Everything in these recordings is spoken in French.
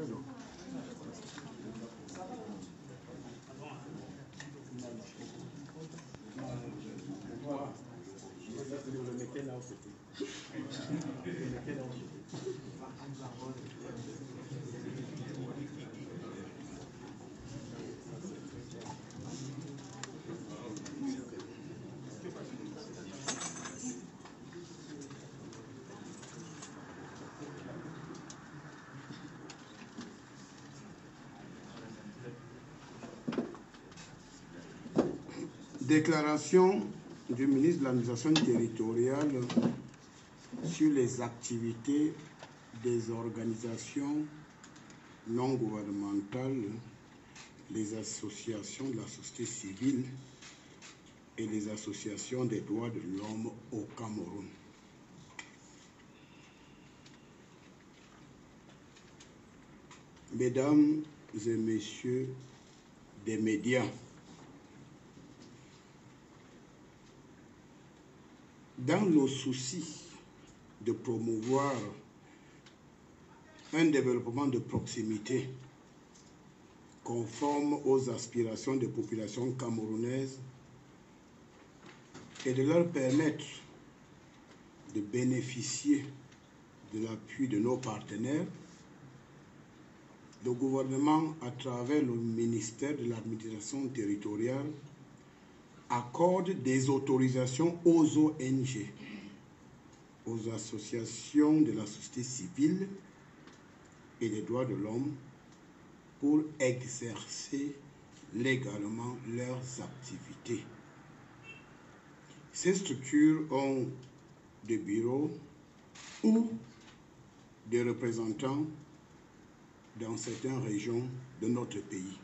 suelo. Déclaration du ministre de l'administration territoriale sur les activités des organisations non gouvernementales, les associations de la société civile et les associations des droits de l'homme au Cameroun. Mesdames et messieurs des médias, dans le souci de promouvoir un développement de proximité conforme aux aspirations des populations camerounaises et de leur permettre de bénéficier de l'appui de nos partenaires, le gouvernement, à travers le ministère de l'administration territoriale, accorde des autorisations aux ONG, aux associations de la société civile et des droits de l'homme pour exercer légalement leurs activités. Ces structures ont des bureaux ou des représentants dans certaines régions de notre pays.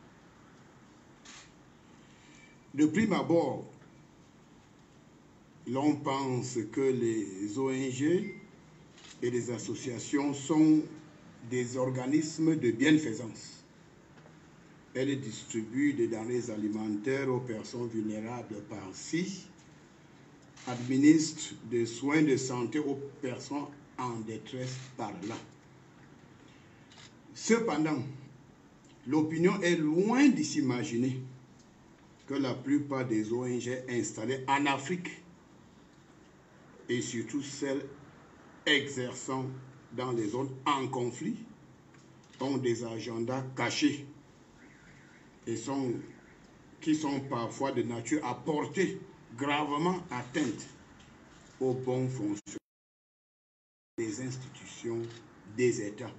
De prime abord, l'on pense que les ONG et les associations sont des organismes de bienfaisance. Elles distribuent des denrées alimentaires aux personnes vulnérables par-ci, administrent des soins de santé aux personnes en détresse par-là. Cependant, l'opinion est loin de s'imaginer que la plupart des ONG installées en Afrique et surtout celles exerçant dans les zones en conflit ont des agendas cachés et sont, qui sont parfois de nature à porter gravement atteinte au bon fonctionnement des institutions des États.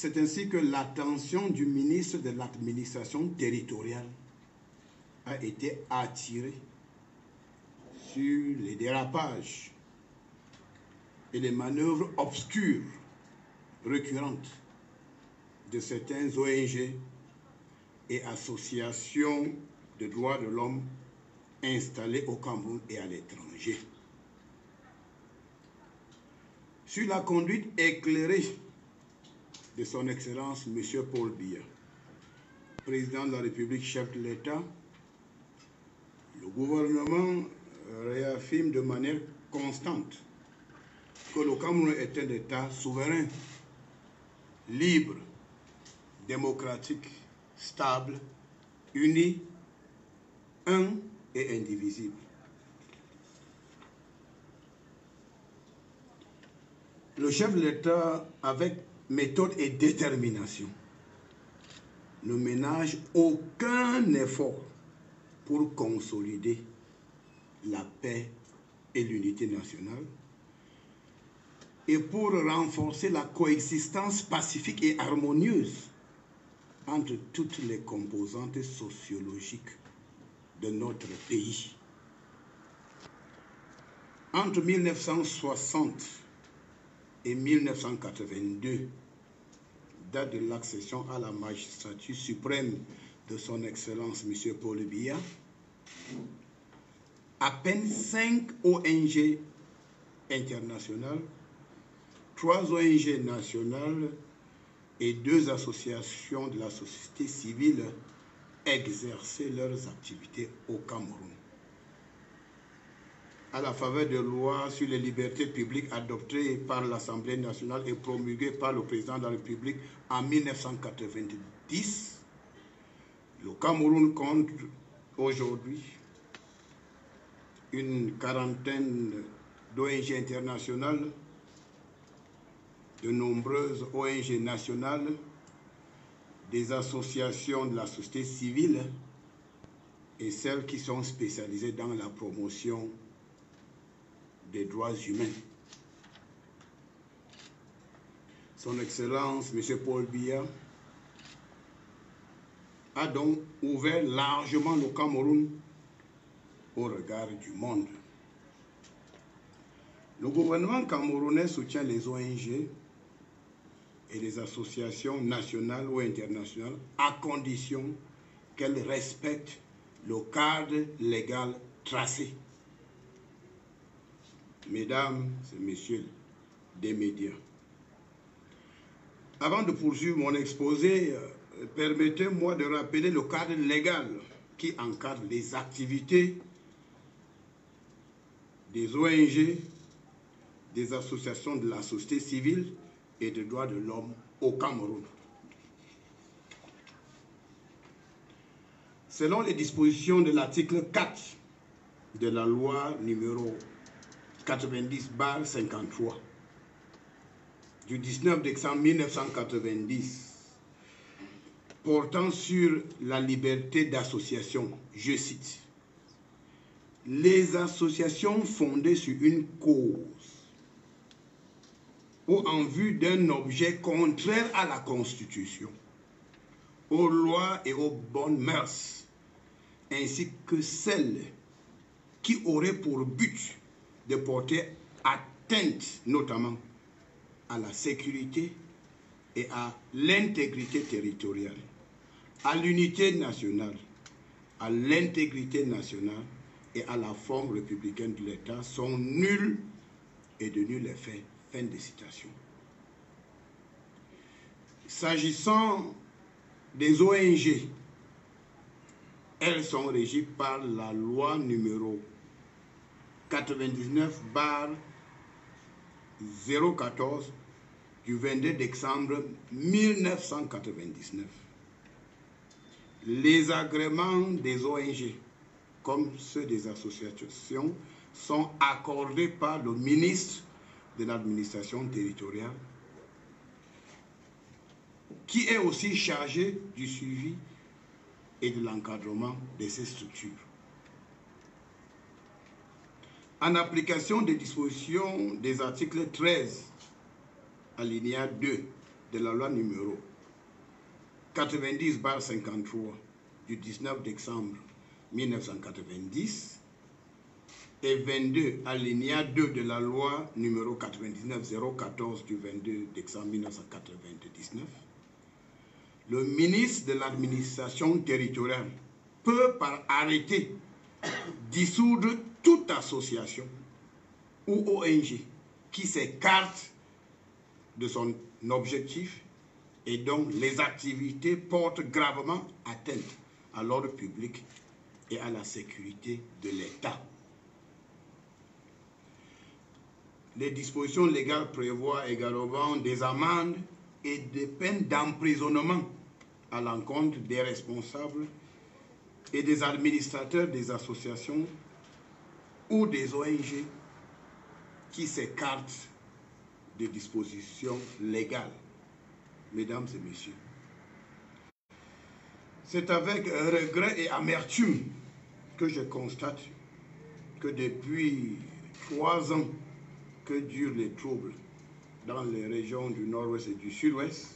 C'est ainsi que l'attention du ministre de l'administration territoriale a été attirée sur les dérapages et les manœuvres obscures récurrentes de certains ONG et associations de droits de l'homme installées au Cameroun et à l'étranger. Sur la conduite éclairée de son Excellence M. Paul Biya, président de la République, chef de l'État, le gouvernement réaffirme de manière constante que le Cameroun est un État souverain, libre, démocratique, stable, uni, un et indivisible. Le chef de l'État, avec méthode et détermination, ne ménage aucun effort pour consolider la paix et l'unité nationale et pour renforcer la coexistence pacifique et harmonieuse entre toutes les composantes sociologiques de notre pays. Entre 1960 et 1982, date de l'accession à la magistrature suprême de son Excellence M. Paul Biya, à peine cinq ONG internationales, trois ONG nationales et deux associations de la société civile exerçaient leurs activités au Cameroun. À la faveur de lois sur les libertés publiques adoptées par l'Assemblée nationale et promulguées par le président de la République en 1990, le Cameroun compte aujourd'hui une quarantaine d'ONG internationales, de nombreuses ONG nationales, des associations de la société civile et celles qui sont spécialisées dans la promotion des droits humains. Son Excellence, M. Paul Biya, a donc ouvert largement le Cameroun au regard du monde. Le gouvernement camerounais soutient les ONG et les associations nationales ou internationales à condition qu'elles respectent le cadre légal tracé. Mesdames et messieurs des médias, avant de poursuivre mon exposé, euh, permettez-moi de rappeler le cadre légal qui encadre les activités des ONG, des associations de la société civile et des droits de l'homme au Cameroun. Selon les dispositions de l'article 4 de la loi numéro 90-53 du 19 décembre 1990 portant sur la liberté d'association, je cite, les associations fondées sur une cause ou en vue d'un objet contraire à la Constitution, aux lois et aux bonnes mœurs, ainsi que celles qui auraient pour but de porter atteinte notamment à la sécurité et à l'intégrité territoriale, à l'unité nationale, à l'intégrité nationale et à la forme républicaine de l'État sont nuls et de nul effet. Fin de citation. S'agissant des ONG, elles sont régies par la loi numéro 99 bar 014 du 22 décembre 1999. Les agréments des ONG, comme ceux des associations, sont accordés par le ministre de l'administration territoriale, qui est aussi chargé du suivi et de l'encadrement de ces structures. En application des dispositions des articles 13, alinéa 2 de la loi numéro 90-53 du 19 décembre 1990 et 22 alinéa 2 de la loi numéro 99-014 du 22 décembre 1999, le ministre de l'administration territoriale peut par arrêté dissoudre toute association ou ONG qui s'écarte de son objectif et dont les activités portent gravement atteinte à l'ordre public et à la sécurité de l'État. Les dispositions légales prévoient également des amendes et des peines d'emprisonnement à l'encontre des responsables et des administrateurs des associations ou des ONG qui s'écartent des dispositions légales. Mesdames et messieurs, c'est avec regret et amertume que je constate que depuis trois ans que durent les troubles dans les régions du nord-ouest et du sud-ouest,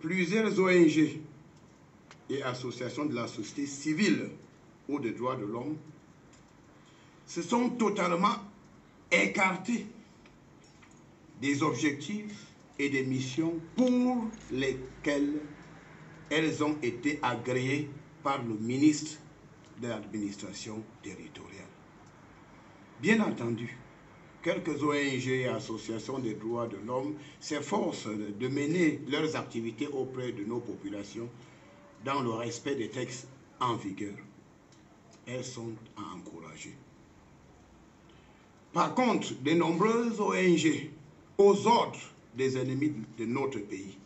plusieurs ONG et associations de la société civile ou des droits de l'homme se sont totalement écartées des objectifs et des missions pour lesquelles elles ont été agréées par le ministre de l'administration territoriale. Bien entendu, quelques ONG et associations des droits de l'homme s'efforcent de mener leurs activités auprès de nos populations dans le respect des textes en vigueur. Elles sont à encourager. Par contre, de nombreuses ONG, aux ordres des ennemis de notre pays,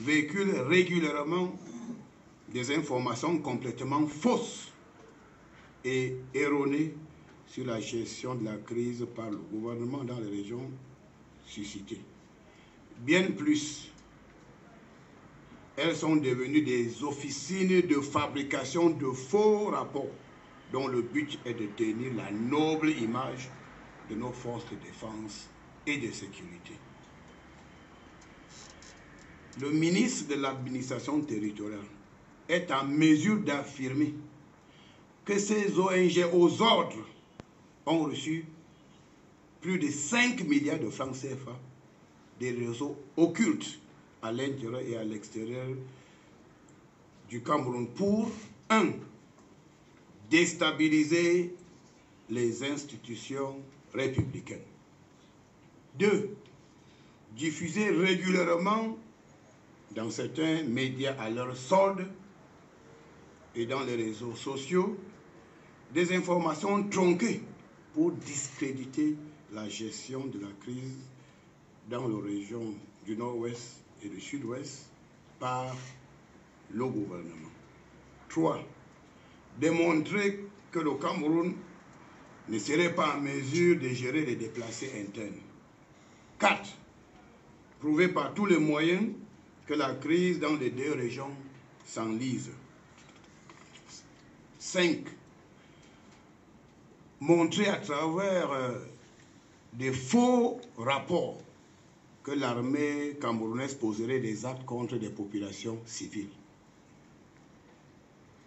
véhiculent régulièrement des informations complètement fausses et erronées sur la gestion de la crise par le gouvernement dans les régions suscitées. Bien plus, elles sont devenues des officines de fabrication de faux rapports dont le but est de tenir la noble image de nos forces de défense et de sécurité. Le ministre de l'administration territoriale est en mesure d'affirmer que ces ONG aux ordres ont reçu plus de 5 milliards de francs CFA des réseaux occultes à l'intérieur et à l'extérieur du Cameroun pour, un, déstabiliser les institutions républicaines. Deux, diffuser régulièrement dans certains médias à leur solde et dans les réseaux sociaux des informations tronquées pour discréditer la gestion de la crise dans les régions du nord-ouest et du sud-ouest par le gouvernement. 3. Démontrer que le Cameroun ne serait pas en mesure de gérer les déplacés internes. 4. Prouver par tous les moyens que la crise dans les deux régions s'enlise. 5. Montrer à travers euh, des faux rapports que l'armée camerounaise poserait des actes contre des populations civiles.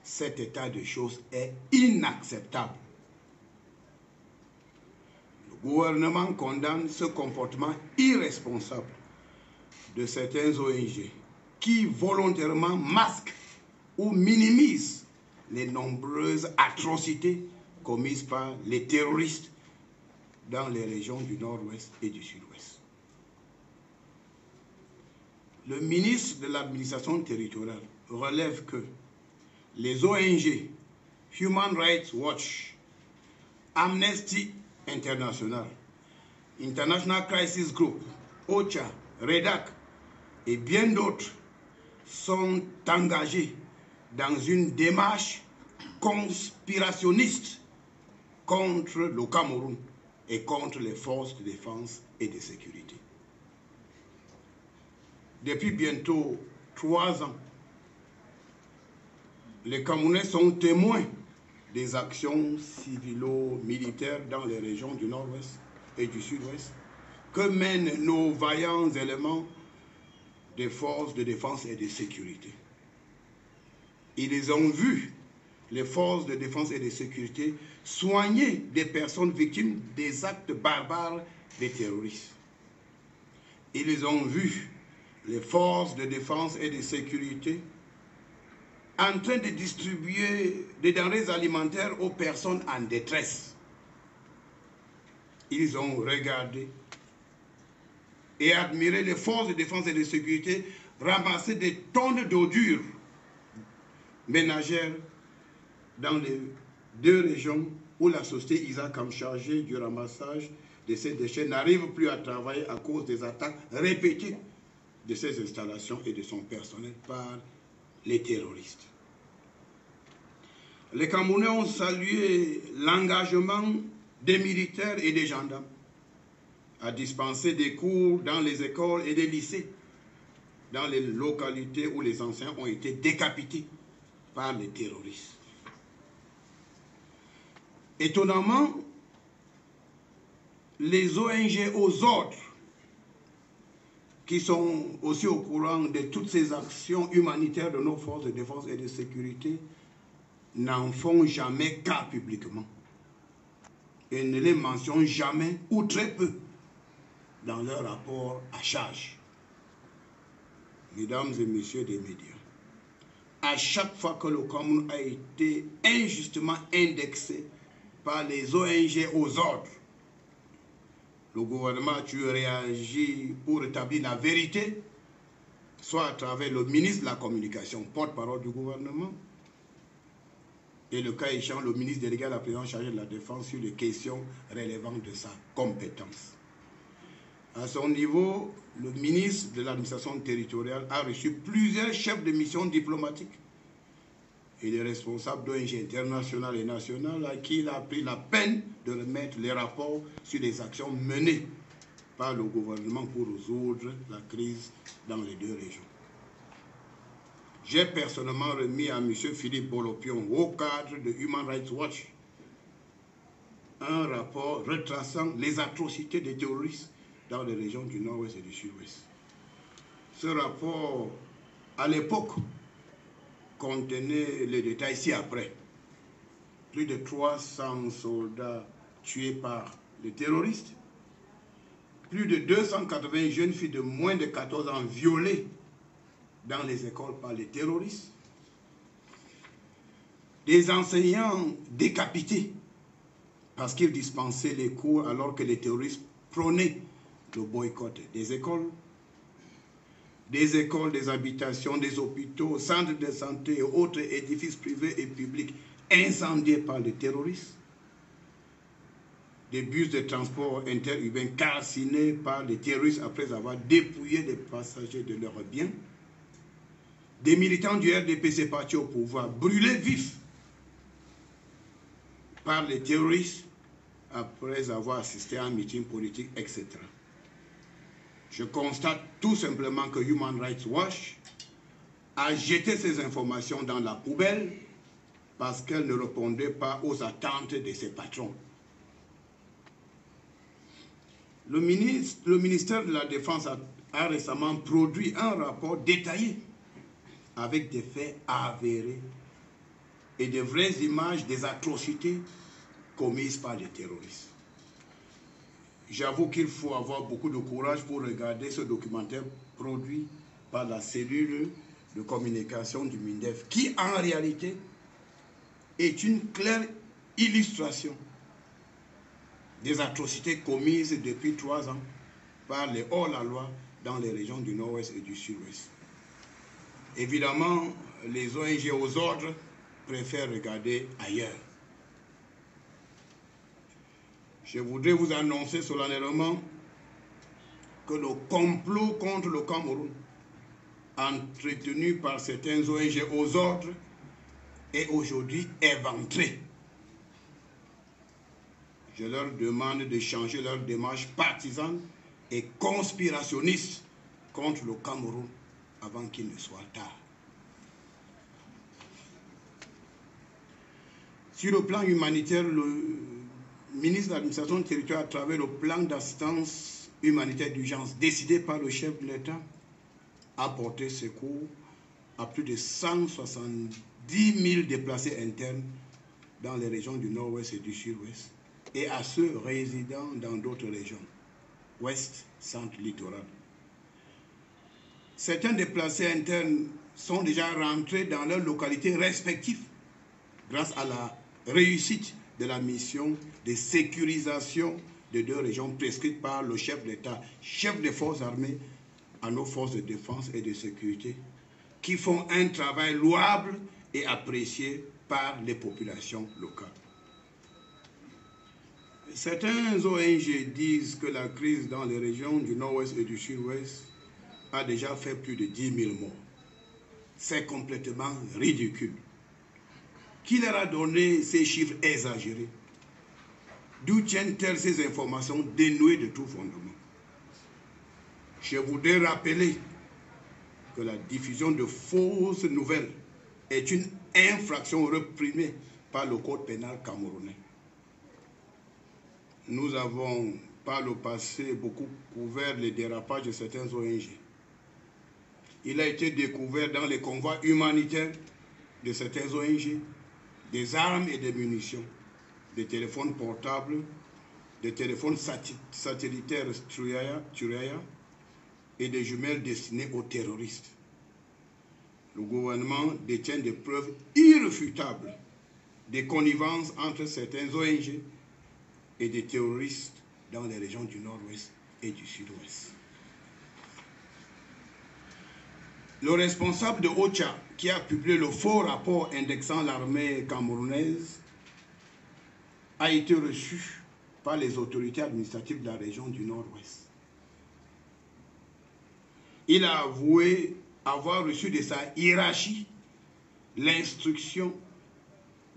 Cet état de choses est inacceptable. Gouvernement condamne ce comportement irresponsable de certains ONG qui volontairement masquent ou minimisent les nombreuses atrocités commises par les terroristes dans les régions du nord-ouest et du sud-ouest. Le ministre de l'administration territoriale relève que les ONG Human Rights Watch, Amnesty International, International Crisis Group, OCHA, REDAC et bien d'autres sont engagés dans une démarche conspirationniste contre le Cameroun et contre les forces de défense et de sécurité. Depuis bientôt trois ans, les Camerounais sont témoins des actions civilo-militaires dans les régions du nord-ouest et du sud-ouest que mènent nos vaillants éléments des forces de défense et de sécurité. Ils ont vu les forces de défense et de sécurité soigner des personnes victimes des actes barbares des terroristes. Ils ont vu les forces de défense et de sécurité en train de distribuer des denrées alimentaires aux personnes en détresse. Ils ont regardé et admiré les forces de défense et de sécurité ramasser des tonnes d'eau dure ménagères dans les deux régions où la société Isaac comme chargée du ramassage de ces déchets n'arrive plus à travailler à cause des attaques répétées de ces installations et de son personnel par les terroristes. Les Camerounais ont salué l'engagement des militaires et des gendarmes à dispenser des cours dans les écoles et les lycées, dans les localités où les anciens ont été décapités par les terroristes. Étonnamment, les ONG aux ordres, qui sont aussi au courant de toutes ces actions humanitaires de nos forces de défense et de sécurité, n'en font jamais cas publiquement et ne les mentionnent jamais ou très peu dans leur rapport à charge. Mesdames et messieurs des médias, à chaque fois que le Cameroun a été injustement indexé par les ONG aux ordres, le gouvernement a réagi pour établir la vérité, soit à travers le ministre de la Communication, porte-parole du gouvernement, et le cas échéant, le ministre délégué à la présidence chargée de la défense sur les questions relevant de sa compétence. À son niveau, le ministre de l'administration territoriale a reçu plusieurs chefs de mission diplomatiques et les responsables d'ONG internationales et nationales à qui il a pris la peine de remettre les rapports sur les actions menées par le gouvernement pour résoudre la crise dans les deux régions. J'ai personnellement remis à M. Philippe Bolopion, au cadre de Human Rights Watch, un rapport retraçant les atrocités des terroristes dans les régions du nord-ouest et du sud-ouest. Ce rapport, à l'époque, contenait les détails ci-après. Plus de 300 soldats tués par les terroristes, plus de 280 jeunes filles de moins de 14 ans violées dans les écoles par les terroristes, des enseignants décapités parce qu'ils dispensaient les cours alors que les terroristes prônaient le boycott des écoles, des écoles, des habitations, des hôpitaux, centres de santé et autres édifices privés et publics incendiés par les terroristes, des bus de transport interurbain calcinés par les terroristes après avoir dépouillé les passagers de leurs biens, des militants du RDPC partis au pouvoir brûlés vifs par les terroristes après avoir assisté à un meeting politique, etc. Je constate tout simplement que Human Rights Watch a jeté ces informations dans la poubelle parce qu'elles ne répondaient pas aux attentes de ses patrons. Le, ministère de la Défense a récemment produit un rapport détaillé avec des faits avérés et de vraies images des atrocités commises par les terroristes. J'avoue qu'il faut avoir beaucoup de courage pour regarder ce documentaire produit par la cellule de communication du MINDEF, qui en réalité est une claire illustration des atrocités commises depuis trois ans par les hors-la-loi dans les régions du nord-ouest et du sud-ouest. Évidemment, les ONG aux ordres préfèrent regarder ailleurs. Je voudrais vous annoncer solennellement que le complot contre le Cameroun, entretenu par certains ONG aux ordres, est aujourd'hui éventré. Je leur demande de changer leur démarche partisane et conspirationniste contre le Cameroun avant qu'il ne soit tard. Sur le plan humanitaire, le ministre de l'administration territoriale, à travers le plan d'assistance humanitaire d'urgence décidé par le chef de l'État, a porté secours à plus de 170 000 déplacés internes dans les régions du nord-ouest et du sud-ouest et à ceux résidant dans d'autres régions, ouest, centre, littoral. Certains déplacés internes sont déjà rentrés dans leurs localités respectives grâce à la réussite de la mission de sécurisation de deux régions prescrites par le chef d'État, chef des forces armées, à nos forces de défense et de sécurité, qui font un travail louable et apprécié par les populations locales. Certains ONG disent que la crise dans les régions du nord-ouest et du sud-ouest a déjà fait plus de 10 000 morts. C'est complètement ridicule. Qui leur a donné ces chiffres exagérés? D'où tiennent-elles ces informations dénuées de tout fondement? Je voudrais rappeler que la diffusion de fausses nouvelles est une infraction réprimée par le code pénal camerounais. Nous avons par le passé beaucoup couvert les dérapages de certains ONG. Il a été découvert dans les convois humanitaires de certains ONG des armes et des munitions, des téléphones portables, des téléphones satellitaires Turaya et des jumelles destinées aux terroristes. Le gouvernement détient des preuves irréfutables des connivences entre certains ONG et des terroristes dans les régions du nord-ouest et du sud-ouest. Le responsable de OCHA, qui a publié le faux rapport indexant l'armée camerounaise, a été reçu par les autorités administratives de la région du Nord-Ouest. Il a avoué avoir reçu de sa hiérarchie l'instruction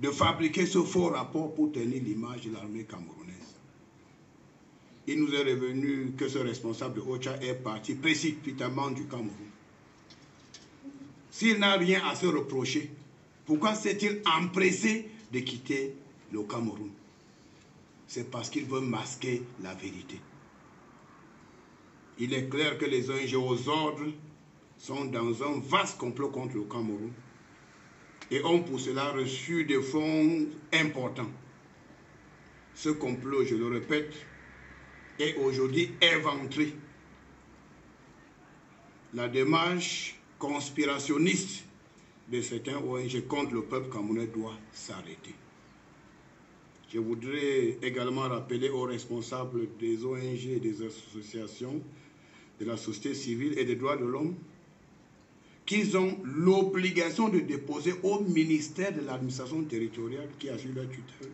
de fabriquer ce faux rapport pour tenir l'image de l'armée camerounaise. Il nous est revenu que ce responsable de Ocha est parti précipitamment du Cameroun. S'il n'a rien à se reprocher, pourquoi s'est-il empressé de quitter le Cameroun? C'est parce qu'il veut masquer la vérité. Il est clair que les ONG aux ordres sont dans un vaste complot contre le Cameroun et ont pour cela reçu des fonds importants. Ce complot, je le répète, est aujourd'hui éventré. La démarche conspirationniste de certains ONG contre le peuple camerounais doit s'arrêter. Je voudrais également rappeler aux responsables des ONG et des associations de la société civile et des droits de l'homme qu'ils ont l'obligation de déposer au ministère de l'administration territoriale qui assure leur tutelle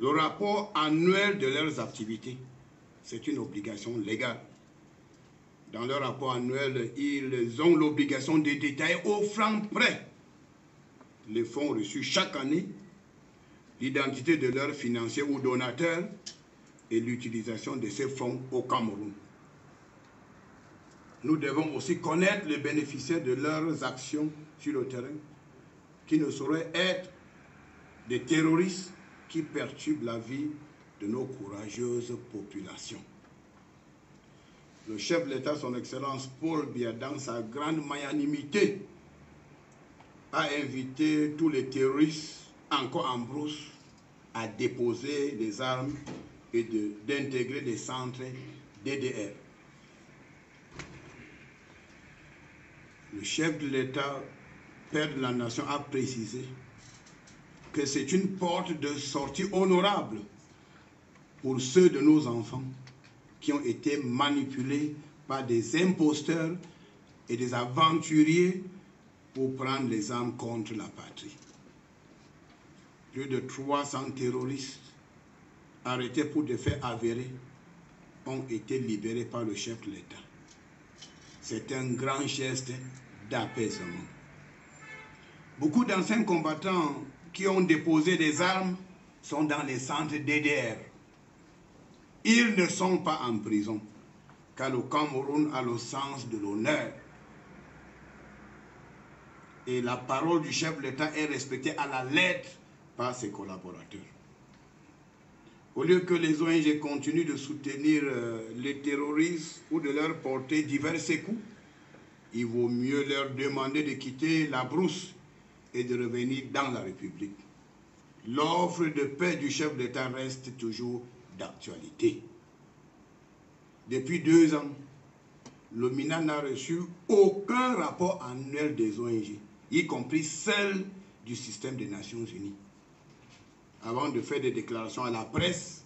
le rapport annuel de leurs activités. C'est une obligation légale. Dans leur rapport annuel, ils ont l'obligation de détailler au franc près les fonds reçus chaque année, l'identité de leurs financiers ou donateurs et l'utilisation de ces fonds au Cameroun nous devons aussi connaître les bénéficiaires de leurs actions sur le terrain, qui ne sauraient être des terroristes qui perturbent la vie de nos courageuses populations. Le chef de l'État, son Excellence Paul Biya, dans sa grande magnanimité, a invité tous les terroristes encore en brousse à déposer des armes et d'intégrer des centres DDR. le chef de l'État, père de la nation, a précisé que c'est une porte de sortie honorable pour ceux de nos enfants qui ont été manipulés par des imposteurs et des aventuriers pour prendre les armes contre la patrie. Plus de 300 terroristes arrêtés pour des faits avérés ont été libérés par le chef de l'État. C'est un grand geste d'apaisement. Beaucoup d'anciens combattants qui ont déposé des armes sont dans les centres DDR. Ils ne sont pas en prison, car le Cameroun a le sens de l'honneur. Et la parole du chef de l'État est respectée à la lettre par ses collaborateurs. Au lieu que les ONG continuent de soutenir euh, les terroristes ou de leur porter divers coups, il vaut mieux leur demander de quitter la brousse et de revenir dans la République. L'offre de paix du chef d'État reste toujours d'actualité. Depuis deux ans, le MINA n'a reçu aucun rapport annuel des ONG, y compris celle du système des Nations Unies. Avant de faire des déclarations à la presse,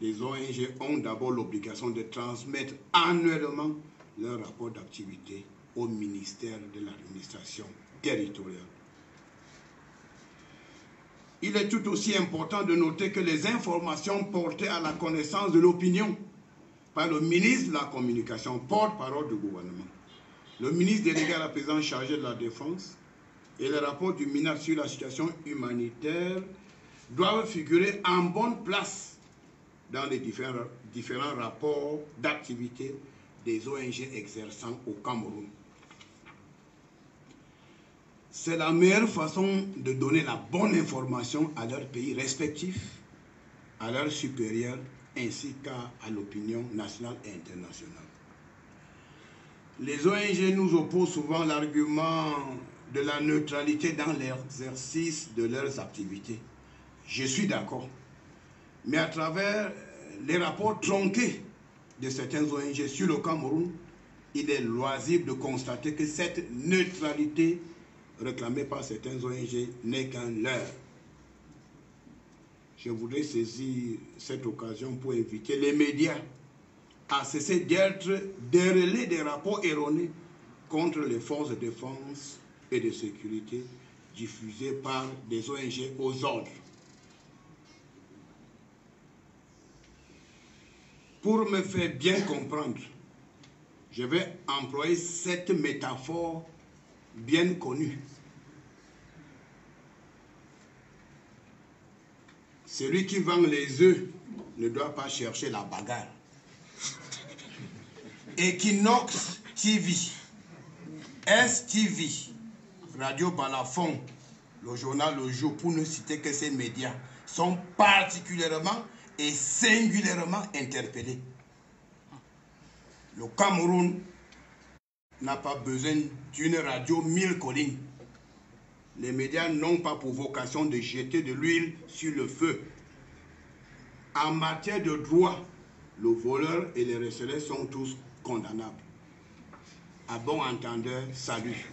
les ONG ont d'abord l'obligation de transmettre annuellement leur rapport d'activité au ministère de l'administration territoriale. Il est tout aussi important de noter que les informations portées à la connaissance de l'opinion par le ministre de la Communication, porte-parole du gouvernement, le ministre délégué à la présidence chargée de la Défense et le rapport du ministre sur la situation humanitaire doivent figurer en bonne place dans les différents, différents rapports d'activité des ONG exerçant au Cameroun. C'est la meilleure façon de donner la bonne information à leurs pays respectifs, à leurs supérieurs, ainsi qu'à l'opinion nationale et internationale. Les ONG nous opposent souvent l'argument de la neutralité dans l'exercice de leurs activités. Je suis d'accord. Mais à travers les rapports tronqués de certaines ONG sur le Cameroun, il est loisible de constater que cette neutralité réclamé par certains ONG n'est qu'un leurre. Je voudrais saisir cette occasion pour inviter les médias à cesser d'être relais des rapports erronés contre les forces de défense et de sécurité diffusées par des ONG aux ordres. Pour me faire bien comprendre, je vais employer cette métaphore bien connue. Celui qui vend les œufs ne doit pas chercher la bagarre. Equinox TV, STV, Radio Balafon, le journal Le Jour, pour ne citer que ces médias, sont particulièrement et singulièrement interpellés. Le Cameroun n'a pas besoin d'une radio mille collines. Les médias n'ont pas pour vocation de jeter de l'huile sur le feu. En matière de droit, le voleur et les receleurs sont tous condamnables. À bon entendeur, salut.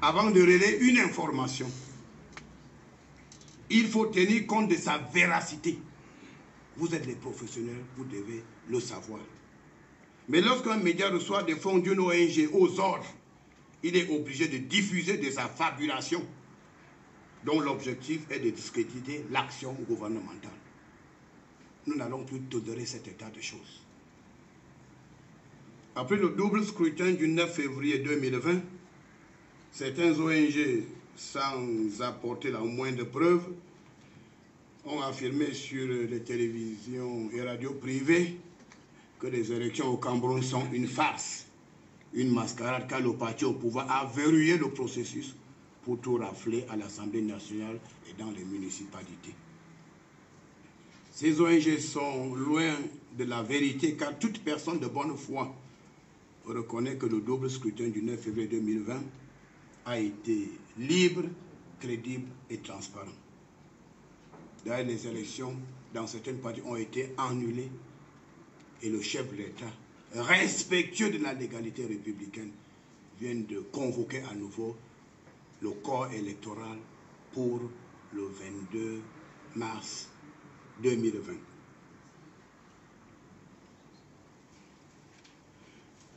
Avant de relayer une information, il faut tenir compte de sa véracité. Vous êtes les professionnels, vous devez le savoir. Mais lorsqu'un média reçoit des fonds d'une ONG aux ordres, il est obligé de diffuser des affabulations dont l'objectif est de discréditer l'action gouvernementale. Nous n'allons plus tolérer cet état de choses. Après le double scrutin du 9 février 2020, certains ONG, sans apporter la moindre preuve, ont affirmé sur les télévisions et radios privées que les élections au Cameroun sont une farce, une mascarade, car le parti au pouvoir a verrouillé le processus pour tout rafler à l'Assemblée nationale et dans les municipalités. Ces ONG sont loin de la vérité, car toute personne de bonne foi reconnaît que le double scrutin du 9 février 2020 a été libre, crédible et transparent. D'ailleurs, les élections dans certaines parties ont été annulées et le chef de l'État, respectueux de la légalité républicaine, vient de convoquer à nouveau le corps électoral pour le 22 mars 2020.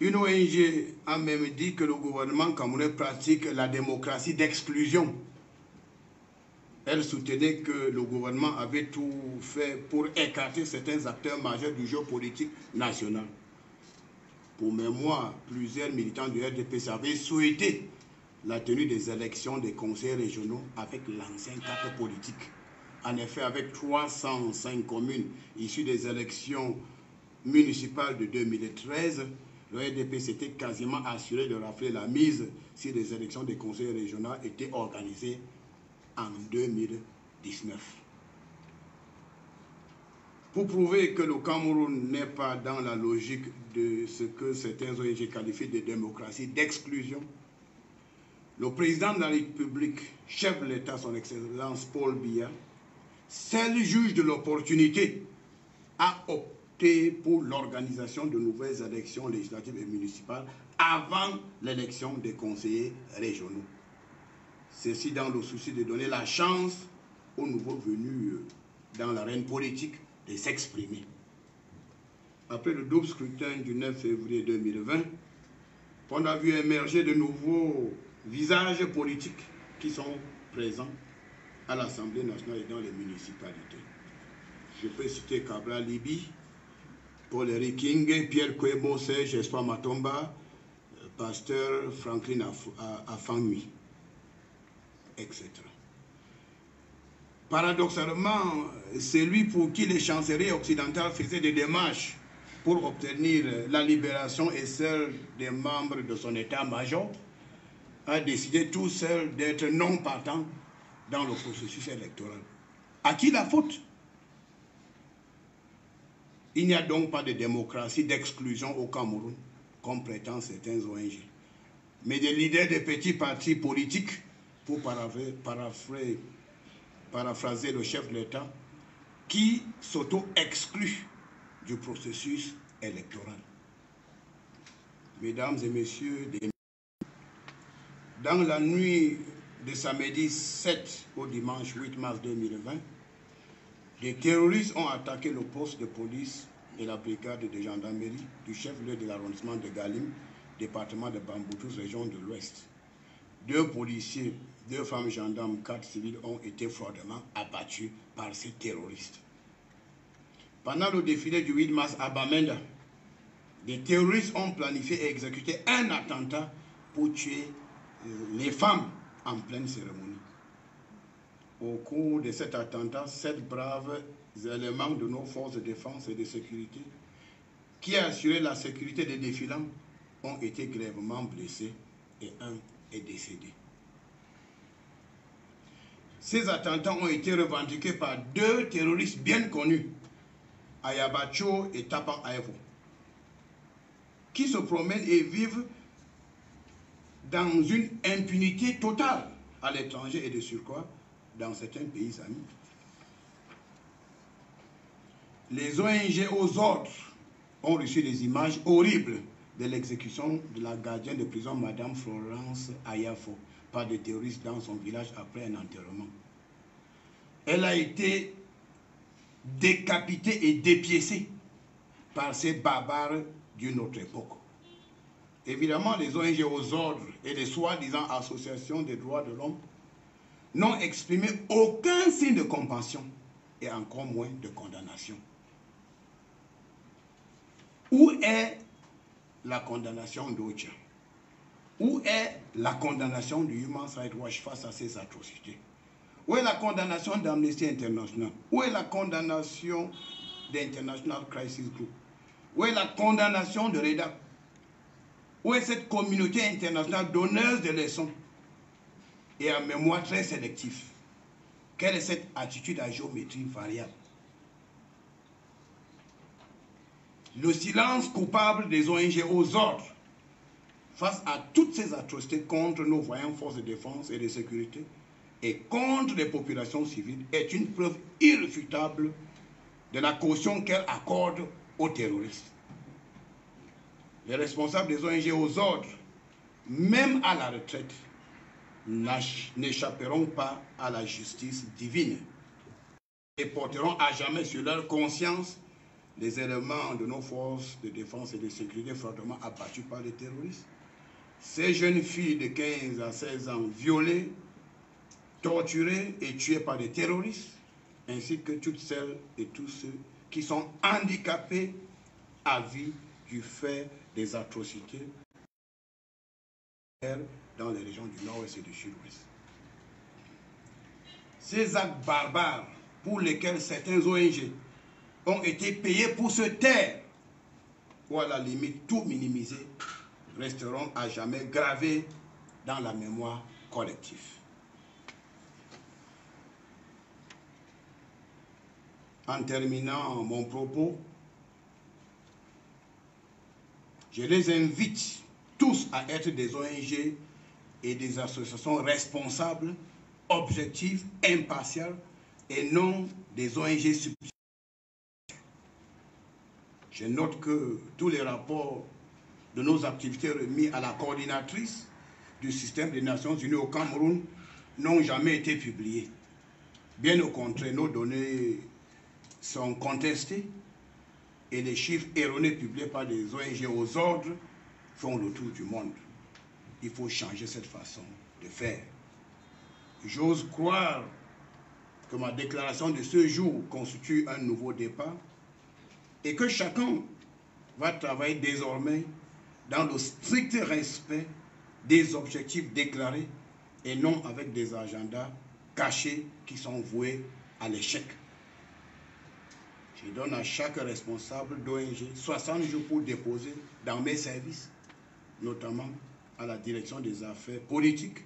Une ONG a même dit que le gouvernement camerounais pratique la démocratie d'exclusion elle soutenait que le gouvernement avait tout fait pour écarter certains acteurs majeurs du jeu politique national. Pour mémoire, plusieurs militants du RDP avaient souhaité la tenue des élections des conseils régionaux avec l'ancien cadre politique. En effet, avec 305 communes issues des élections municipales de 2013, le RDP s'était quasiment assuré de rafler la mise si les élections des conseils régionaux étaient organisées en 2019. Pour prouver que le Cameroun n'est pas dans la logique de ce que certains ONG qualifient de démocratie d'exclusion, le président de la République, chef de l'État, son Excellence Paul Biya, seul juge de l'opportunité, a opté pour l'organisation de nouvelles élections législatives et municipales avant l'élection des conseillers régionaux. Ceci dans le souci de donner la chance aux nouveaux venus euh, dans l'arène politique de s'exprimer. Après le double scrutin du 9 février 2020, on a vu émerger de nouveaux visages politiques qui sont présents à l'Assemblée nationale et dans les municipalités. Je peux citer Cabral Libi, Paul-Éric King, Pierre Kwebo, Serge Espoir Matomba, euh, Pasteur Franklin Afangui etc. Paradoxalement, c'est lui pour qui les chancelleries occidentales faisaient des démarches pour obtenir la libération et celle des membres de son état-major, a décidé tout seul d'être non partant dans le processus électoral. À qui la faute? Il n'y a donc pas de démocratie d'exclusion au Cameroun, comme prétendent certains ONG, mais des leaders de petits partis politiques paraphraser le chef de l'État, qui s'auto-exclut du processus électoral. Mesdames et messieurs, dans la nuit de samedi 7 au dimanche 8 mars 2020, des terroristes ont attaqué le poste de police et la brigade de gendarmerie du chef-lieu de l'arrondissement de Galim département de Bamboutou, région de l'Ouest. Deux policiers, deux femmes gendarmes, quatre civils ont été froidement abattus par ces terroristes. Pendant le défilé du 8 mars à Bamenda, des terroristes ont planifié et exécuté un attentat pour tuer euh, les femmes en pleine cérémonie. Au cours de cet attentat, sept braves éléments de nos forces de défense et de sécurité qui assuraient la sécurité des défilants ont été grèvement blessés et un est décédé. Ces attentats ont été revendiqués par deux terroristes bien connus, Ayabacho et Tapa Aevo, qui se promènent et vivent dans une impunité totale à l'étranger et de surcroît dans certains pays amis. Les ONG aux ordres ont reçu des images horribles de l'exécution de la gardienne de prison, Madame Florence Ayafo, par des terroristes dans son village après un enterrement. Elle a été décapitée et dépiécée par ces barbares d'une autre époque. Évidemment, les ONG aux ordres et les soi-disant associations des droits de l'homme n'ont exprimé aucun signe de compassion et encore moins de condamnation. Où est la condamnation d'Ocha? Où est la condamnation du Human Rights Watch face à ces atrocités? Où est la condamnation d'Amnesty International? Où est la condamnation d'International Crisis Group? Où est la condamnation de REDA? Où est cette communauté internationale donneuse de leçons et à mémoire très sélectif Quelle est cette attitude à géométrie variable? Le silence coupable des ONG aux ordres face à toutes ces atrocités contre nos voyants forces de défense et de sécurité et contre les populations civiles est une preuve irréfutable de la caution qu'elle accorde aux terroristes. Les responsables des ONG aux ordres, même à la retraite, n'échapperont pas à la justice divine et porteront à jamais sur leur conscience les éléments de nos forces de défense et de sécurité fortement abattus par les terroristes. Ces jeunes filles de 15 à 16 ans violées, torturées et tuées par des terroristes, ainsi que toutes celles et tous ceux qui sont handicapés à vie du fait des atrocités dans les régions du nord-ouest et du sud-ouest. Ces actes barbares pour lesquels certains ONG ont été payés pour se taire, ou à la limite tout minimiser, resteront à jamais gravés dans la mémoire collective. En terminant mon propos, je les invite tous à être des ONG et des associations responsables, objectives, impartiales et non des ONG subsidiaires je note que tous les rapports de nos activités remis à la coordinatrice du système des Nations Unies au Cameroun n'ont jamais été publiés. Bien au contraire, nos données sont contestées et les chiffres erronés publiés par des ONG aux ordres font le tour du monde. Il faut changer cette façon de faire. J'ose croire que ma déclaration de ce jour constitue un nouveau départ et que chacun va travailler désormais dans le strict respect des objectifs déclarés et non avec des agendas cachés qui sont voués à l'échec. Je donne à chaque responsable d'ONG 60 jours pour déposer dans mes services, notamment à la direction des affaires politiques,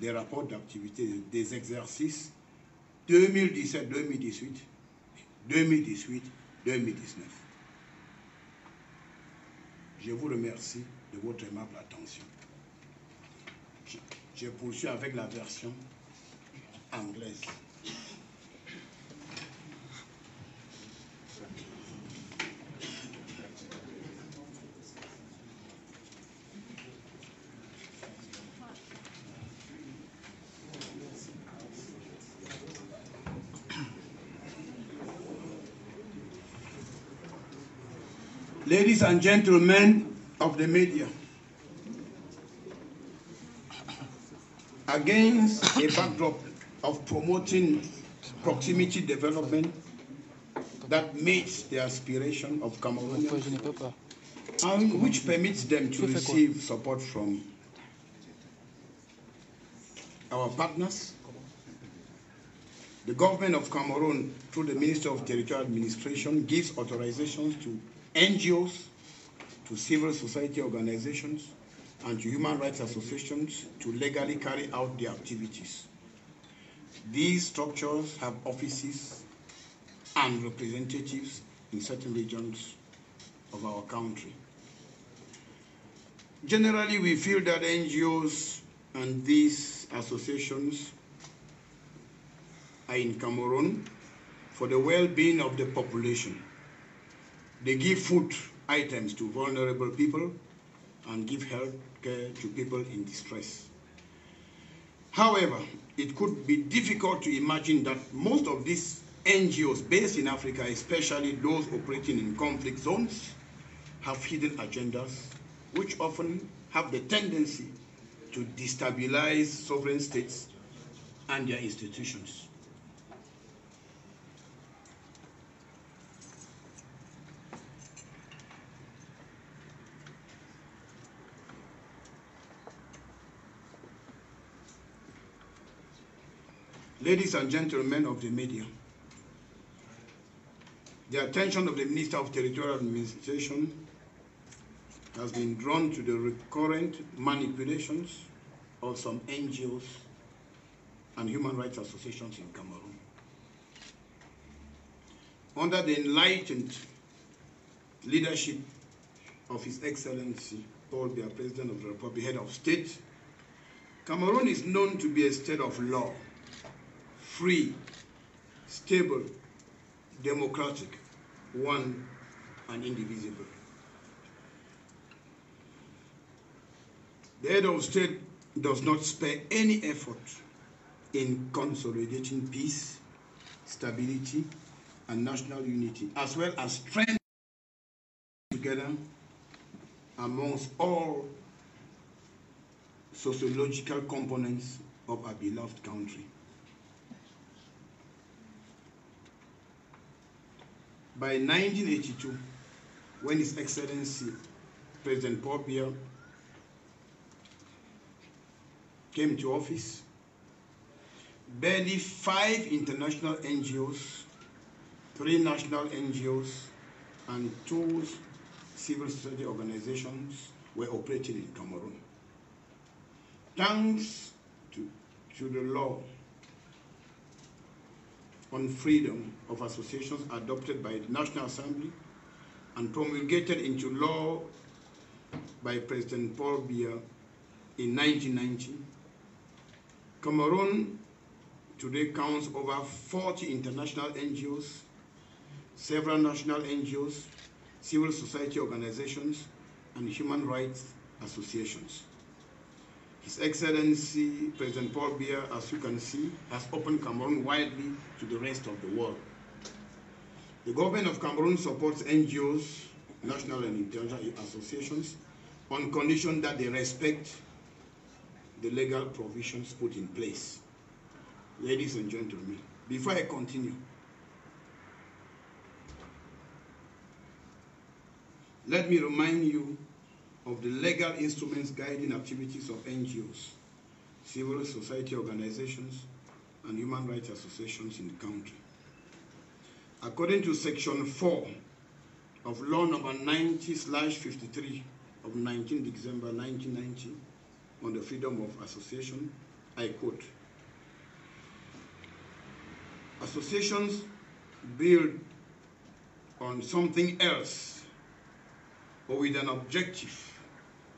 les rapports d'activité des exercices 2017-2018, 2018 2019. Je vous remercie de votre aimable attention. Je, poursuis avec la version anglaise. ladies and gentlemen of the media, against a backdrop of promoting proximity development that meets the aspiration of Cameroonians and which permits them to receive support from our partners, the government of Cameroon, through the Minister of Territorial Administration, gives authorizations to NGOs, to civil society organizations, and to human rights associations to legally carry out their activities. These structures have offices and representatives in certain regions of our country. Generally, we feel that NGOs and these associations are in Cameroon for the well-being of the population. They give food items to vulnerable people and give health care to people in distress. However, it could be difficult to imagine that most of these NGOs based in Africa, especially those operating in conflict zones, have hidden agendas which often have the tendency to destabilize sovereign states and their institutions. Ladies and gentlemen of the media, the attention of the Minister of Territorial Administration has been drawn to the recurrent manipulations of some NGOs and human rights associations in Cameroon. Under the enlightened leadership of His Excellency Paul Biya, President of the Republic, Head of State, Cameroon is known to be a state of law free, stable, democratic, one and indivisible. The head of state does not spare any effort in consolidating peace, stability, and national unity, as well as strength together amongst all sociological components of our beloved country. By 1982, when His Excellency President Paul came to office, barely five international NGOs, three national NGOs, and two civil society organizations were operating in Cameroon. Thanks to, to the law on freedom of associations adopted by the National Assembly and promulgated into law by President Paul Biya in 1990, Cameroon today counts over 40 international NGOs, several national NGOs, civil society organizations, and human rights associations. His Excellency President Paul Biya, as you can see, has opened Cameroon widely to the rest of the world. The government of Cameroon supports NGOs, national and international associations, on condition that they respect the legal provisions put in place. Ladies and gentlemen, before I continue, let me remind you of the legal instruments guiding activities of NGOs, civil society organizations, and human rights associations in the country. According to Section 4 of Law Number 90-53 of 19 December 1990 on the freedom of association, I quote, associations build on something else or with an objective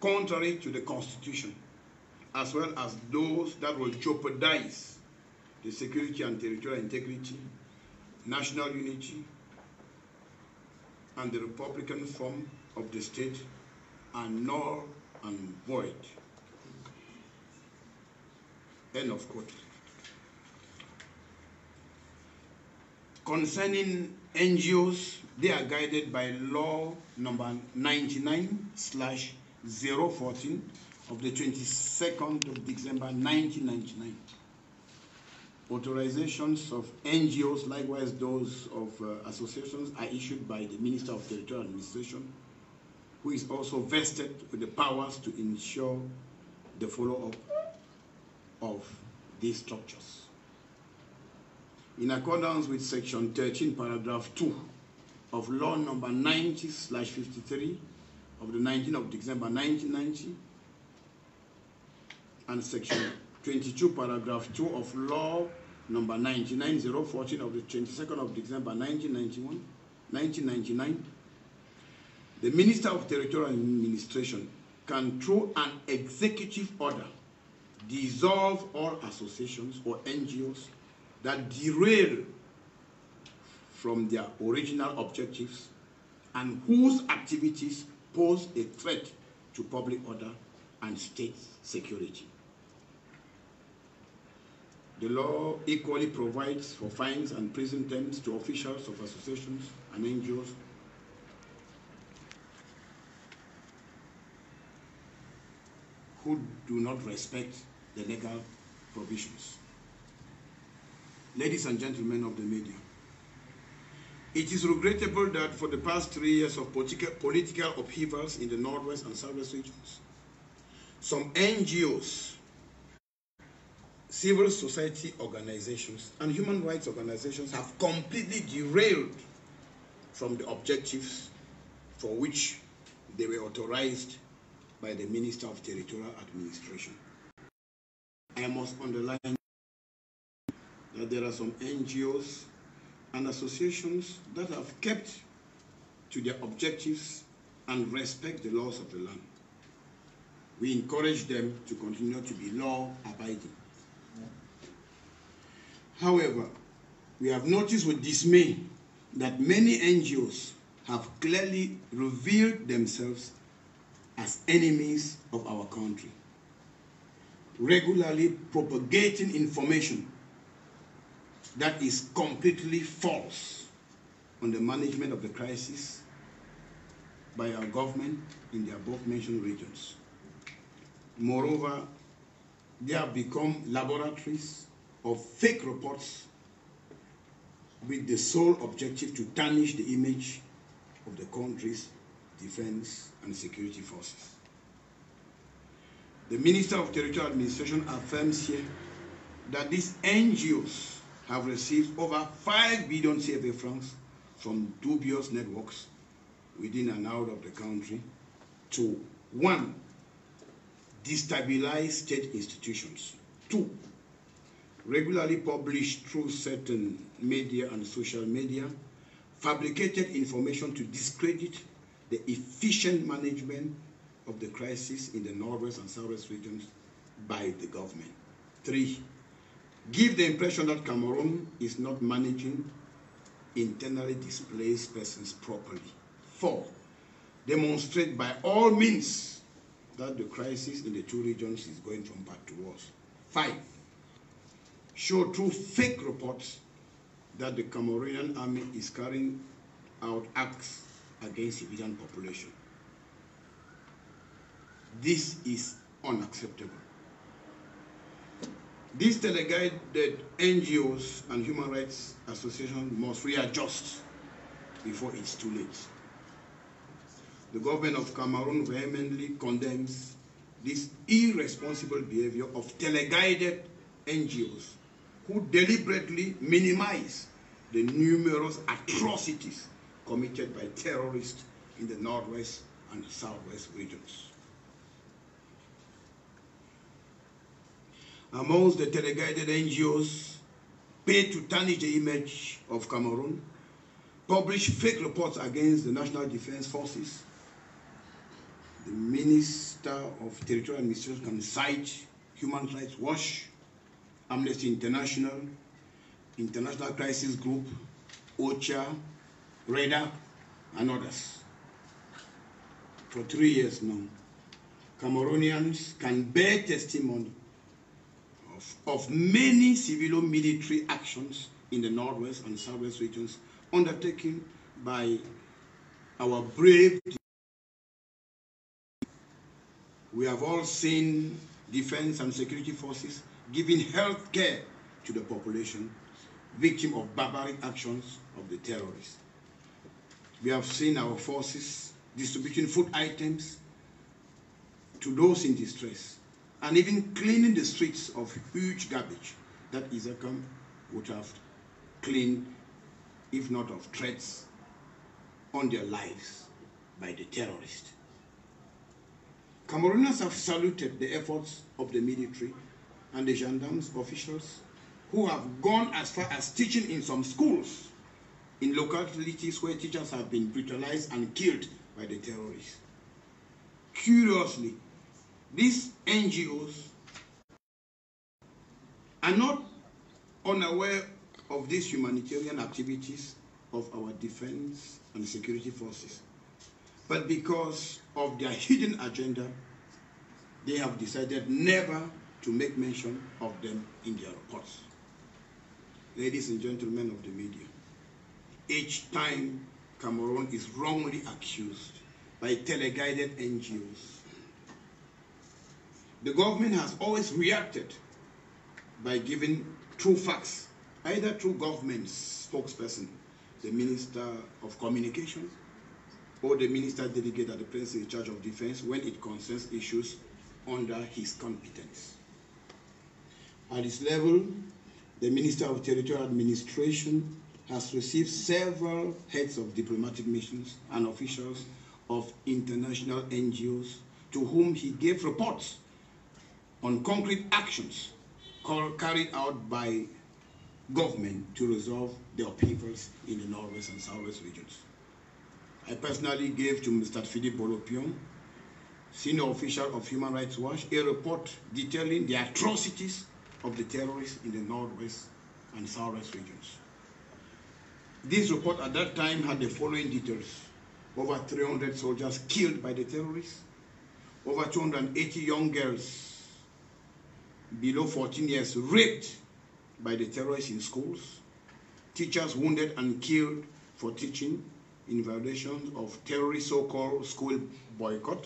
contrary to the Constitution, as well as those that will jeopardize the security and territorial integrity, national unity, and the Republican form of the state are null and void. End of quote. Concerning NGOs, they are guided by law number 99 slash 014 of the 22nd of December 1999. Authorizations of NGOs, likewise those of uh, associations, are issued by the Minister of Territorial Administration, who is also vested with the powers to ensure the follow-up of these structures. In accordance with Section 13, Paragraph 2 of Law Number 90/53 of the 19th of December 1990, and Section 22, Paragraph 2 of Law Number 99014 of the 22nd of December 1991, 1999, the Minister of Territorial Administration can, through an executive order, dissolve all associations or NGOs that derail from their original objectives and whose activities pose a threat to public order and state security. The law equally provides for fines and prison terms to officials of associations and NGOs who do not respect the legal provisions. Ladies and gentlemen of the media, it is regrettable that for the past three years of political, upheavals in the Northwest and Southwest regions, some NGOs, civil society organizations, and human rights organizations have completely derailed from the objectives for which they were authorized by the Minister of Territorial Administration. I must underline that there are some NGOs and associations that have kept to their objectives and respect the laws of the land. We encourage them to continue to be law-abiding. However, we have noticed with dismay that many NGOs have clearly revealed themselves as enemies of our country, regularly propagating information that is completely false on the management of the crisis by our government in the above mentioned regions. Moreover, they have become laboratories of fake reports with the sole objective to tarnish the image of the country's defense and security forces. The Minister of Territorial Administration affirms here that these NGOs have received over 5 billion CFA francs from dubious networks within and out of the country to one, destabilize state institutions, two, regularly publish through certain media and social media fabricated information to discredit the efficient management of the crisis in the Northwest and Southwest regions by the government. Three, give the impression that Cameroon is not managing internally displaced persons properly. Four, demonstrate by all means that the crisis in the two regions is going from bad to worse. Five, show through fake reports that the Cameroonian army is carrying out acts against civilian population. This is unacceptable. These delegated NGOs and human rights associations must readjust before it's too late. The government of Cameroon vehemently condemns this irresponsible behavior of teleguided NGOs who deliberately minimize the numerous atrocities committed by terrorists in the northwest and southwest regions. Amongst the teleguided NGOs paid to tarnish the image of Cameroon, publish fake reports against the National Defense Forces. The Minister of Territorial Administration can cite Human Rights Watch, Amnesty International, International Crisis Group, OCHA, REDA, and others. For three years now, Cameroonians can bear testimony of, many civilian military actions in the northwest and southwest regions undertaken by our brave We have all seen defense and security forces giving health care to the population, victim of barbaric actions of the terrorists. We have seen our forces distributing food items to those in distress, and even cleaning the streets of huge garbage that Isakam would have cleaned if not of threats on their lives by the terrorists. Cameroonians have saluted the efforts of the military and the gendarmes officials who have gone as far as teaching in some schools in localities where teachers have been brutalized and killed by the terrorists. Curiously, these NGOs are not unaware of these humanitarian activities of our defense and security forces. But because of their hidden agenda, they have decided never to make mention of them in their reports. Ladies and gentlemen of the media, each time Cameroon is wrongly accused by teleguided NGOs, the government has always reacted by giving true facts, either through government spokesperson, the Minister of Communications, or the Minister delegated at the President in charge of defense when it concerns issues under his competence. At this level, the Minister of Territorial Administration has received several heads of diplomatic missions and officials of international NGOs to whom he gave reports on concrete actions carried out by government to resolve the upheavals in the northwest and southwest regions. I personally gave to Mr. Philippe Bolopion, senior official of Human Rights Watch, a report detailing the atrocities of the terrorists in the northwest and southwest regions. This report at that time had the following details. Over 300 soldiers killed by the terrorists, over 280 young girls below 14 years raped by the terrorists in schools, teachers wounded and killed for teaching in violation of terrorist so-called school boycott,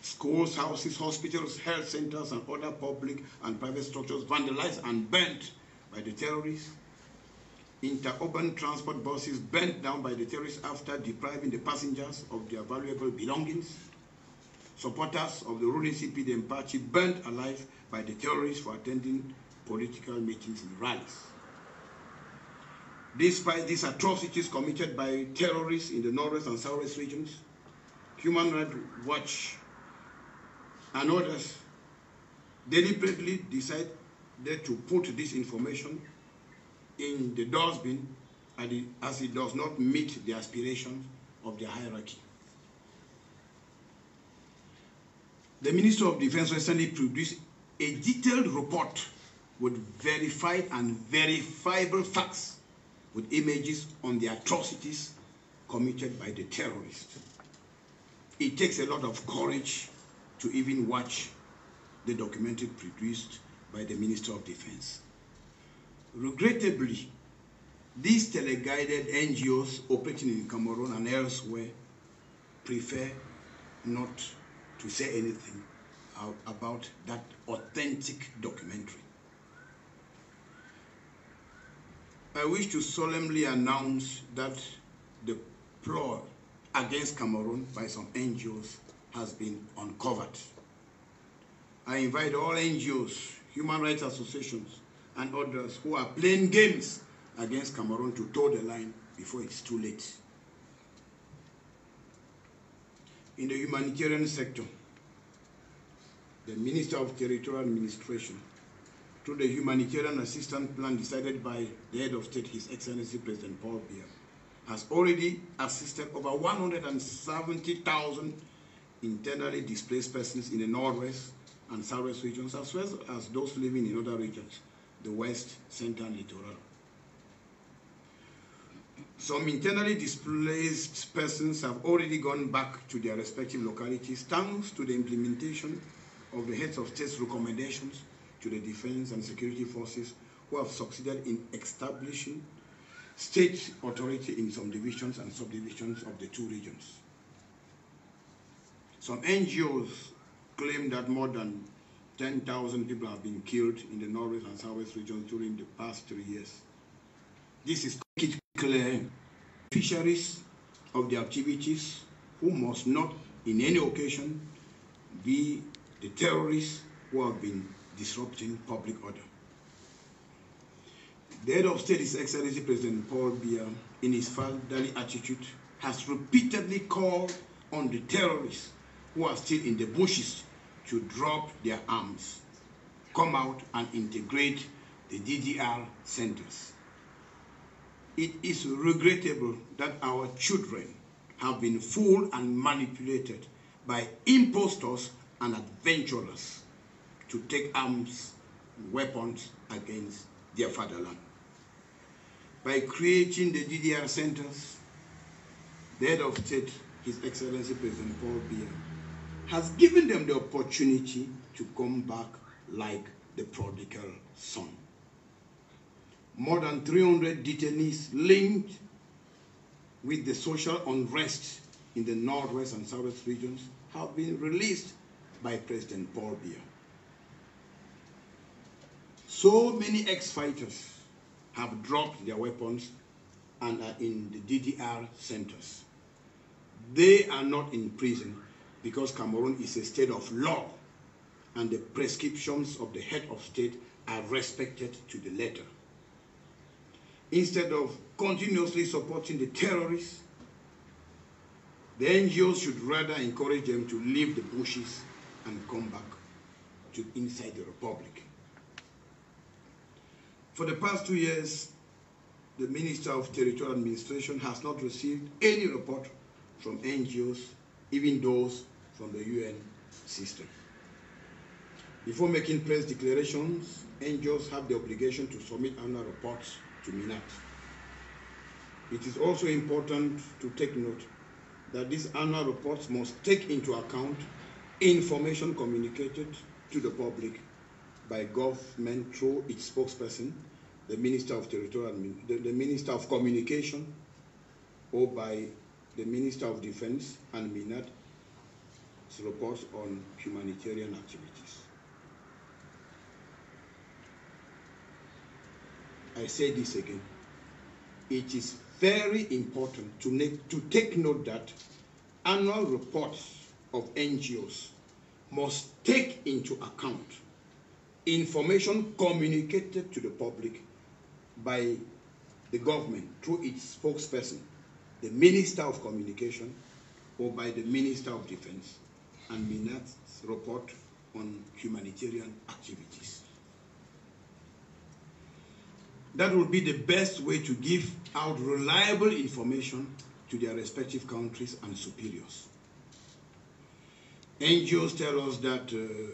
schools, houses, hospitals, health centers, and other public and private structures vandalized and burnt by the terrorists, interurban transport buses burnt down by the terrorists after depriving the passengers of their valuable belongings, supporters of the ruling CPDM party burnt alive by the terrorists for attending political meetings and rallies. Despite these atrocities committed by terrorists in the northwest and southwest regions, Human Rights Watch and others deliberately decided to put this information in the dustbin as it does not meet the aspirations of the hierarchy. The Minister of Defense recently produced a detailed report with verified and verifiable facts with images on the atrocities committed by the terrorists. It takes a lot of courage to even watch the documentary produced by the Minister of Defense. Regrettably, these teleguided NGOs operating in Cameroon and elsewhere prefer not to say anything about that authentic documentary. I wish to solemnly announce that the plot against Cameroon by some NGOs has been uncovered. I invite all NGOs, human rights associations, and others who are playing games against Cameroon to toe the line before it's too late. In the humanitarian sector, the Minister of Territorial Administration, through the humanitarian assistance plan decided by the head of state, His Excellency President Paul Biya, has already assisted over 170,000 internally displaced persons in the northwest and southwest regions, as well as those living in other regions, the west, central, and littoral. Some internally displaced persons have already gone back to their respective localities thanks to the implementation of the heads of state's recommendations to the defense and security forces who have succeeded in establishing state authority in some divisions and subdivisions of the two regions. Some NGOs claim that more than 10,000 people have been killed in the Northwest and Southwest regions during the past three years. This is clear fisheries of the activities who must not in any occasion be the terrorists who have been disrupting public order. The head of state, His Excellency President Paul Biya, in his fatherly attitude, has repeatedly called on the terrorists who are still in the bushes to drop their arms, come out and integrate the DDR centers. It is regrettable that our children have been fooled and manipulated by impostors and adventurers to take arms and weapons against their fatherland. By creating the DDR centers, the head of state, His Excellency President Paul Biya, has given them the opportunity to come back like the prodigal son. More than 300 detainees linked with the social unrest in the northwest and southwest regions have been released by President Paul Biya. So many ex-fighters have dropped their weapons and are in the DDR centers. They are not in prison because Cameroon is a state of law and the prescriptions of the head of state are respected to the letter. Instead of continuously supporting the terrorists, the NGOs should rather encourage them to leave the bushes and come back to inside the republic. For the past two years, the Minister of Territorial Administration has not received any report from NGOs, even those from the UN system. Before making press declarations, NGOs have the obligation to submit annual reports to MINAT. It is also important to take note that these annual reports must take into account information communicated to the public by government through its spokesperson, the Minister of Territorial, the, the Minister of Communication, or by the Minister of Defense and MINAT reports on humanitarian activities. I say this again. It is very important to, make, to take note that annual reports of NGOs must take into account information communicated to the public by the government through its spokesperson, the Minister of Communication, or by the Minister of Defense, and MINAT's report on humanitarian activities. That would be the best way to give out reliable information to their respective countries and superiors. NGOs tell us that uh,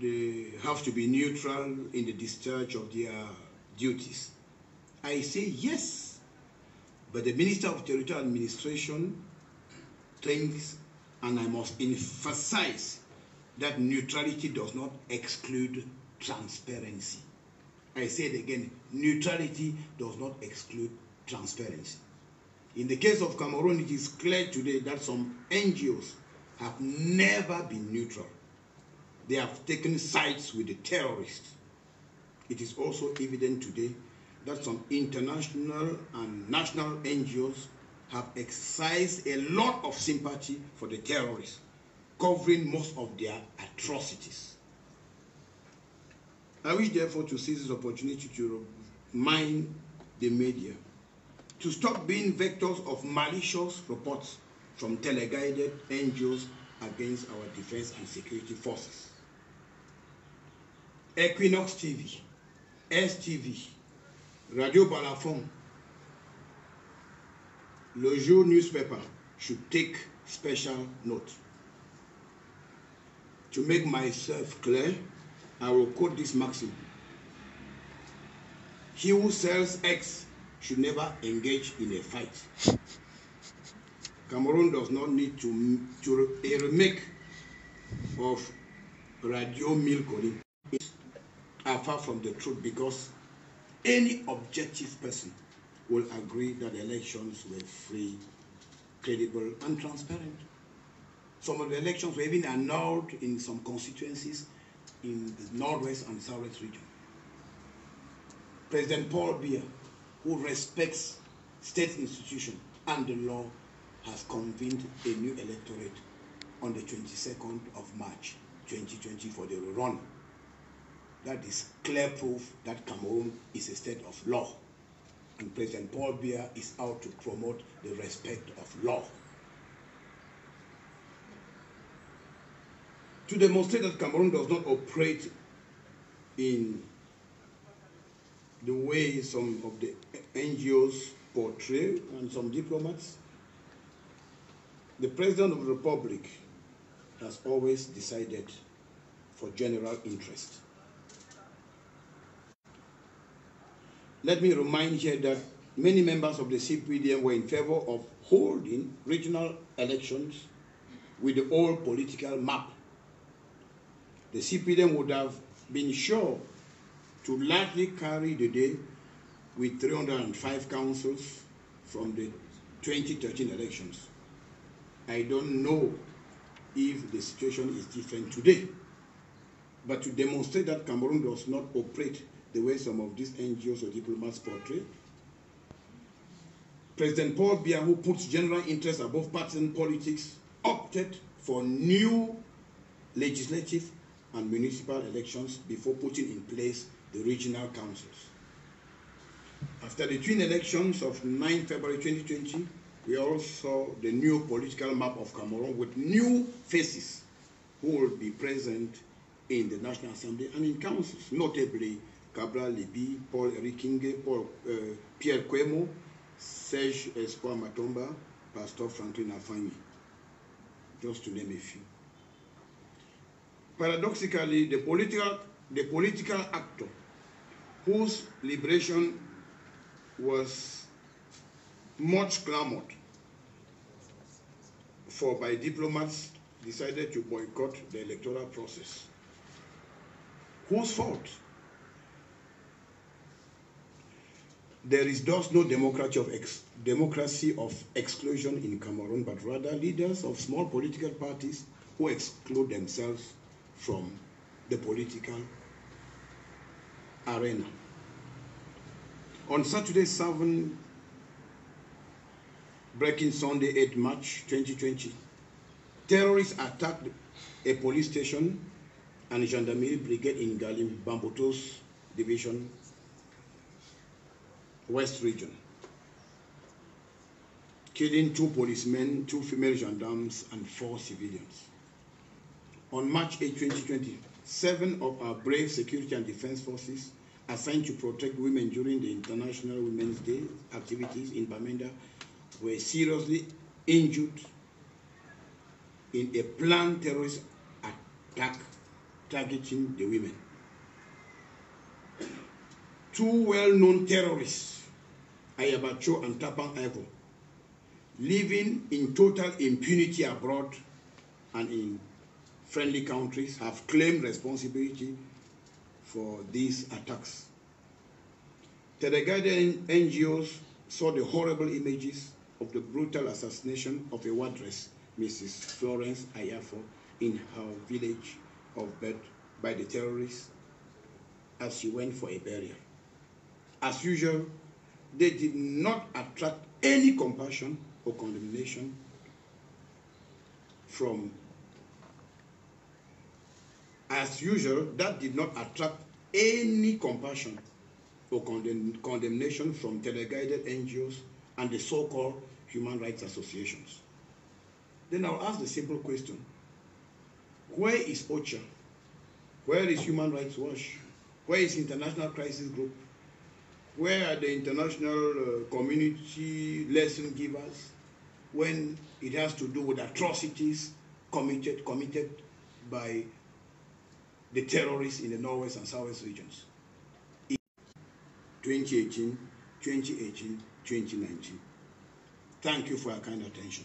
they have to be neutral in the discharge of their duties. I say yes, but the Minister of Territorial Administration thinks, and I must emphasize, that neutrality does not exclude transparency. I say it again, neutrality does not exclude transparency. In the case of Cameroon, it is clear today that some NGOs have never been neutral. They have taken sides with the terrorists. It is also evident today that some international and national NGOs have exercised a lot of sympathy for the terrorists, covering most of their atrocities. I wish, therefore, to seize this opportunity to remind the media to stop being vectors of malicious reports from teleguided NGOs against our defense and security forces. Equinox TV, STV, Radio Balafon, Le Jour newspaper should take special note. To make myself clear, I will quote this maxim. He who sells eggs should never engage in a fight. Cameroon does not need to, to a remake of Radio Milkoni are far from the truth because any objective person will agree that elections were free, credible, and transparent. Some of the elections were even annulled in some constituencies in the northwest and southwest region. President Paul Biya, who respects state institutions and the law, has convened a new electorate on the 22nd of March 2020 for the run. That is clear proof that Cameroon is a state of law. And President Paul Biya is out to promote the respect of law. To demonstrate that Cameroon does not operate in the way some of the NGOs portray and some diplomats, the President of the Republic has always decided for general interest. Let me remind here that many members of the CPDM were in favor of holding regional elections with the old political map. The CPDM would have been sure to largely carry the day with 305 councils from the 2013 elections. I don't know if the situation is different today. But to demonstrate that Cameroon does not operate the way some of these NGOs or diplomats portray, President Paul Biya, who puts general interest above partisan politics, opted for new legislative and municipal elections before putting in place the regional councils. After the twin elections of 9 February 2020, we also the new political map of Cameroon with new faces who will be present in the National Assembly and in councils, notably Cabral Libi, Paul Rikinge, Paul, uh, Pierre Kwemo, Serge Espoir Matomba, Pastor Franklin Afani, just to name a few. Paradoxically, the political, the political actor whose liberation was much clamored for by diplomats decided to boycott the electoral process. Whose fault? There is thus no democracy of, ex democracy of exclusion in Cameroon, but rather leaders of small political parties who exclude themselves from the political arena. On Saturday, 7 breaking Sunday, 8 March 2020, terrorists attacked a police station and gendarmerie brigade in Galim, Bamboto's division, West region, killing two policemen, two female gendarmes, and four civilians. On March 8, 2020, seven of our brave security and defense forces assigned to protect women during the International Women's Day activities in Bamenda were seriously injured in a planned terrorist attack targeting the women. Two well-known terrorists, Ayabacho and Tapang Evo, living in total impunity abroad and in friendly countries, have claimed responsibility for these attacks. Teleguided NGOs saw the horrible images of the brutal assassination of a wardress, Mrs. Florence Ayafo, in her village of birth by the terrorists as she went for a burial. As usual, they did not attract any compassion or condemnation from as usual, that did not attract any compassion or condemn, condemnation from teleguided NGOs and the so-called human rights associations. Then I'll ask the simple question, where is OCHA? Where is Human Rights Watch? Where is International Crisis Group? Where are the international uh, community lesson givers when it has to do with atrocities committed, committed by the terrorists in the Northwest and Southwest regions? 2018, 2018, 2019. Thank you for your kind attention.